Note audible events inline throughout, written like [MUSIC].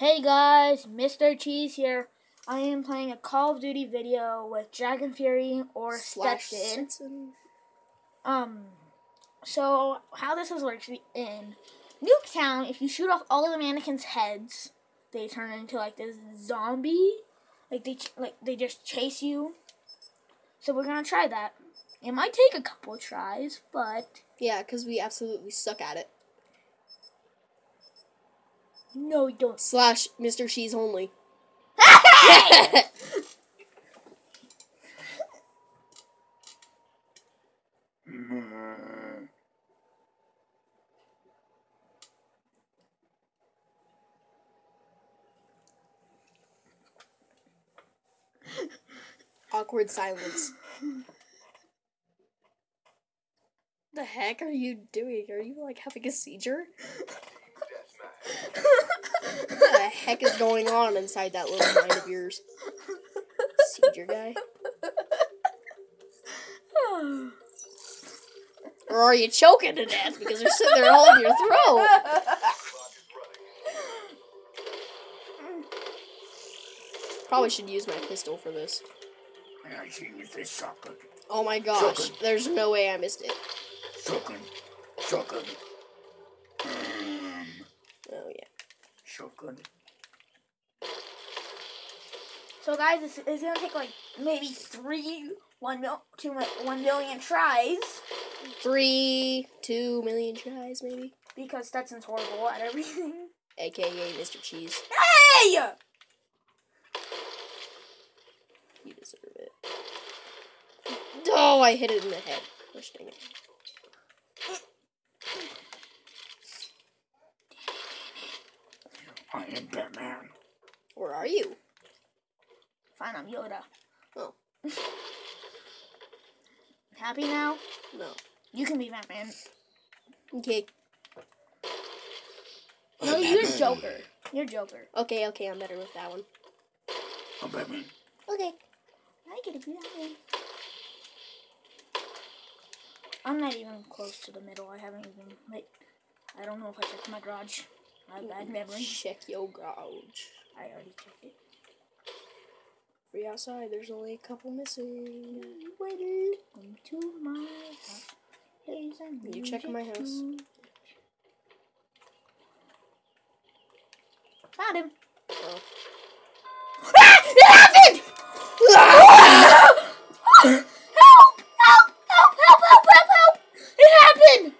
Hey guys, Mr. Cheese here. I am playing a Call of Duty video with Dragon Fury or Slash Stetson. Stetson. Um, so how this is works in Nuketown, if you shoot off all of the mannequins' heads, they turn into like this zombie. Like they ch- like they just chase you. So we're gonna try that. It might take a couple tries, but Yeah, because we absolutely suck at it. No, you don't. Slash Mr. Cheese only. [LAUGHS] Awkward silence. the heck are you doing? Are you like having a seizure? What the heck is going on inside that little mind of yours? Seizure guy? [SIGHS] Or are you choking to death because they're sitting there holding your throat? Probably should use my pistol for this. I should use this shotgun. Oh my gosh, Shotgun. there's no way I missed it. Shotgun. Shotgun. Oh yeah. shotgun. So guys, it's, it's gonna take like maybe three, one mil, two, mi- one million tries Three, two million tries maybe. because Stetson's horrible at everything. AKA Mr. Cheese. Hey! You deserve it. Oh, I hit it in the head. Gosh dang it. I am Batman. Where are you? Fine, I'm Yoda. Oh. [LAUGHS] Happy now? No. You can be Batman. Okay. No, you're Joker. You're Joker. Okay, okay, I'm better with that one. I'm Batman. Okay. I get to be Batman. I'm not even close to the middle. I haven't even like. I don't know if I checked my garage. I have bad memory. Check your garage. I already checked it. Free outside, there's only a couple missing. Welcome to my house. And You check my house. Found him. Oh. Ah! It happened! help! Help! Help! Help! Help! Help! Help! It happened!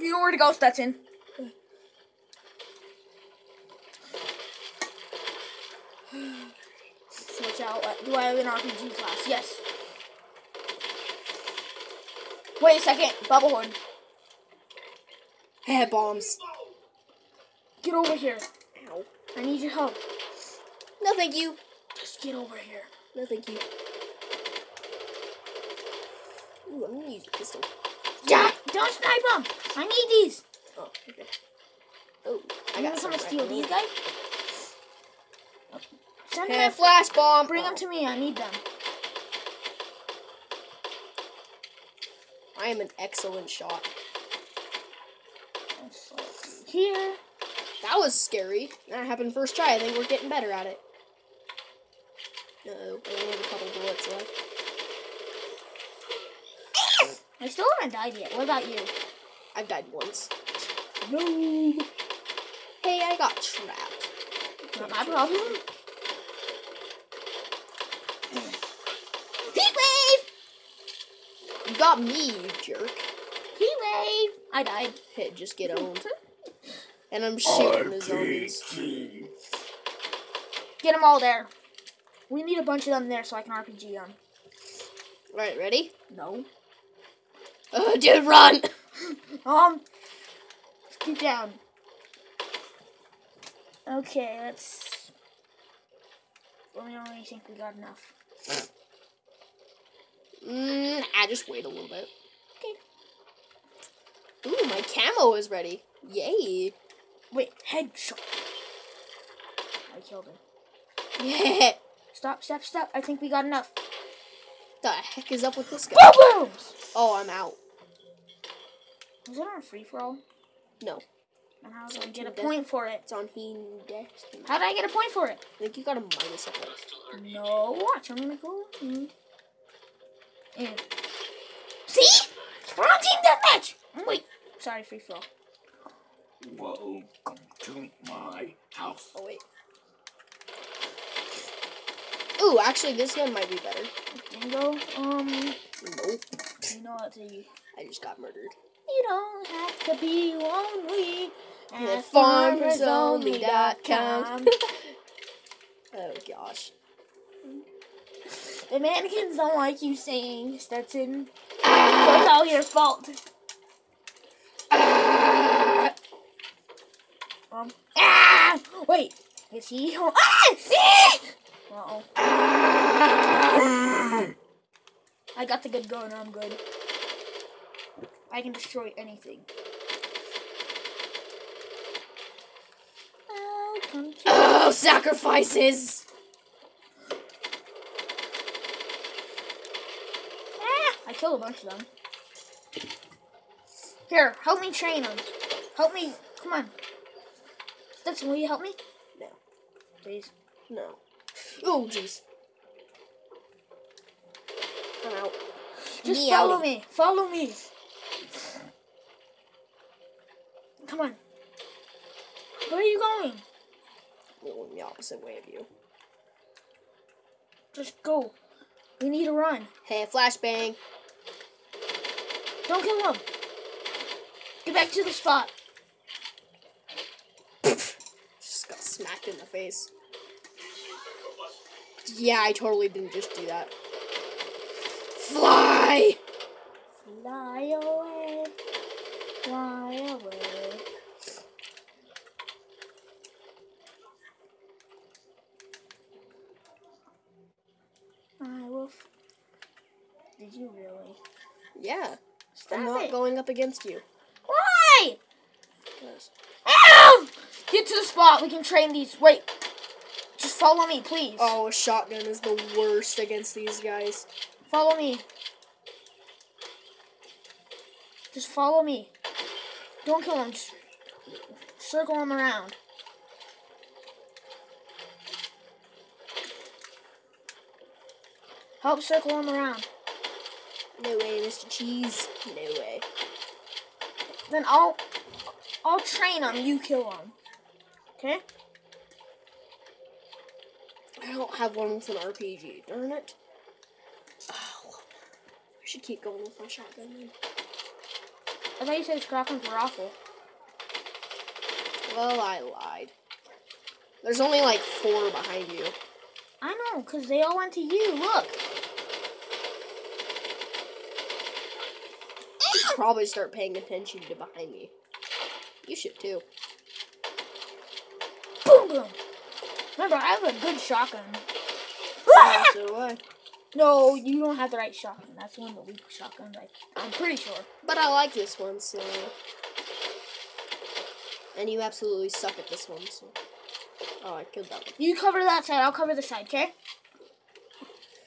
You know where to go, Stetson. Switch out. Uh, Do I have an RPG class? Yes. Wait a second. Bubble horn. Head bombs. Get over here. Ow. I need your help. No, thank you. Just get over here. No, thank you. Ooh, I'm gonna use a pistol. Yeah, don't snipe them. I need these. Oh, okay. Oh, I got some someone steal these guys. Send Okay, them. flash bomb. Bring them Oh, to me. I need them. I am an excellent shot. Let's slide through Here. That was scary. That happened first try. I think we're getting better at it. Uh oh, I only have a couple bullets left. I still haven't died yet. What about you? I've died once. No. Hey, I got trapped. Not my problem. Heat wave. You got me, you jerk. Heat wave. I died. Hey, just get owned. [LAUGHS] And I'm shooting the zombies. Get them all there. We need a bunch of them there so I can RPG them. Alright, ready? No. Oh, dude, run! [LAUGHS] Um. Get down. Okay, let's. Let me know when you think we got enough. Mm, I just wait a little bit. Okay. Ooh, my camo is ready. Yay. Wait, headshot. I killed him. Yeah. Stop, stop, stop. I think we got enough. The heck is up with this guy? Boom booms! Oh, I'm out. Was it on a free for all? No. And how did I get a point for it? It's on Index. How did I get a point for it? I think you got a minus a point. No, watch. I'm gonna go. In. In. See? We're on team deathmatch. Wait. Sorry, free throw. Welcome to my house. Oh wait. Ooh, actually, this gun might be better. Bingo. Um, Nope. you know what to you. I just got murdered. You don't have to be lonely. At at farmersonly.com. Oh gosh. The mannequins don't like you saying Stetson. It's all your fault. Um. Ah! Wait. Is he? Oh, [LAUGHS] ah! Uh oh. I got the good gun. I'm good. I can destroy anything. Oh, sacrifices! Ah, I killed a bunch of them. Here, help me train them. Help me. Come on. Stetson, will you help me? No. Please. No. Oh, jeez. I'm out. Just Me follow me. Follow me. Come on. Where are you going? Going the opposite way of you. Just go. We need to run. Hey, flashbang. Don't kill him. Get back to the spot. [LAUGHS] Just got smacked in the face. Yeah, I totally didn't just do that. Fly! Fly away. Fly away. I will. F- Did you really? Yeah. Stop I'm not going up against you. Why? Ow! Get to the spot. We can train these. Wait. Just follow me, please. Oh, a shotgun is the worst against these guys. Follow me. Just follow me. Don't kill him. Just circle him around. Help circle him around. No way, Mr. Cheese. No way. Then I'll I'll train him. You kill him. Okay? I don't have one with an RPG. Darn it. Oh, I should keep going with my shotgun then. I thought you said shotguns were awful. Well, I lied. There's only like four behind you. I know, cause they all went to you. Look. You should probably start paying attention to behind me. You should too. Boom boom. Remember, I have a good shotgun. Ah! Yeah, so do I. No, you don't have the right shotgun. That's one of the weak shotguns. I, I'm pretty sure. But I like this one, so. And you absolutely suck at this one, so. Oh, I killed that one. You cover that side. I'll cover the side. Okay?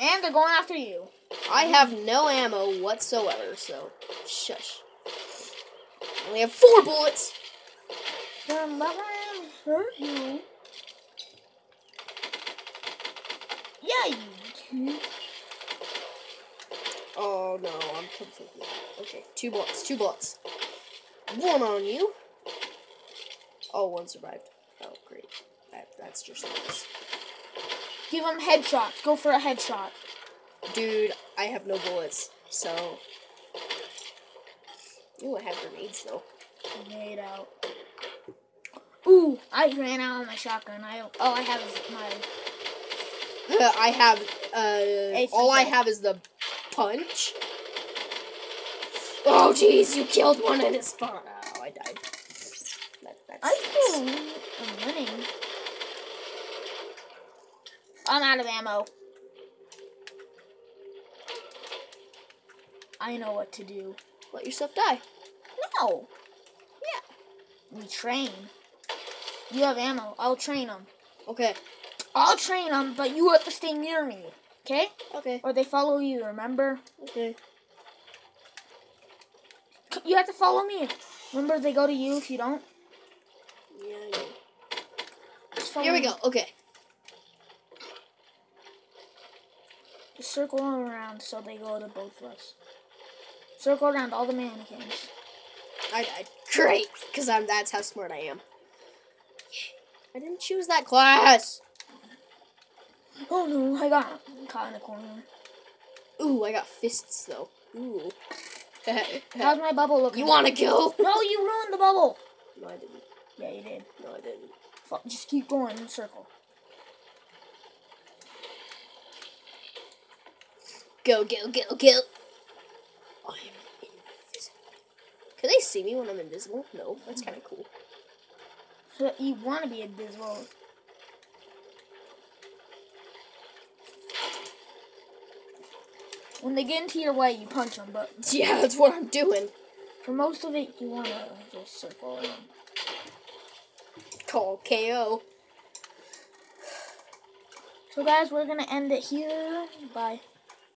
And they're going after you. I have no ammo whatsoever, so shush. I only have four bullets. Then let me hurt you. Yeah, you do. Oh no, I'm completely out. Okay, two bullets, two bullets. One on you. Oh, one survived. Oh, great. That, that's just nice. Give them headshots. Go for a headshot. Dude, I have no bullets, so. Ooh, I have grenades though. Made out. Ooh, I ran out of my shotgun. I all I have is my. [LAUGHS] I have, uh, all I have is the punch. Oh, jeez, you killed one in its spawn. Oh, I died. That, that's, I feel I'm winning. I'm out of ammo. I know what to do. Let yourself die. No. Yeah. We train. You have ammo. I'll train them. Okay, I'll train them, but you have to stay near me. Okay? okay, Or they follow you, remember? okay. You have to follow me. Remember, they go to you if you don't. Yeah, I. Here we follow- go. Okay. Just circle around so they go to both of us. Circle around all the mannequins. I died. Great, because I'm that's how smart I am. I didn't choose that class. Oh no, I got caught in a corner. Ooh, I got fists though. Ooh. [LAUGHS] How's my bubble looking? you want to kill? [LAUGHS] No, you ruined the bubble. No, I didn't. Yeah, you did. No, I didn't. Just keep going in a circle. Go, go, go, go. I'm invisible. Can they see me when I'm invisible? No, that's kind of cool. So you want to be invisible. When they get into your way, you punch them, but [LAUGHS] Yeah, that's what I'm doing. for most of it, you want to just circle around. Call KO. So guys, we're gonna end it here. Bye.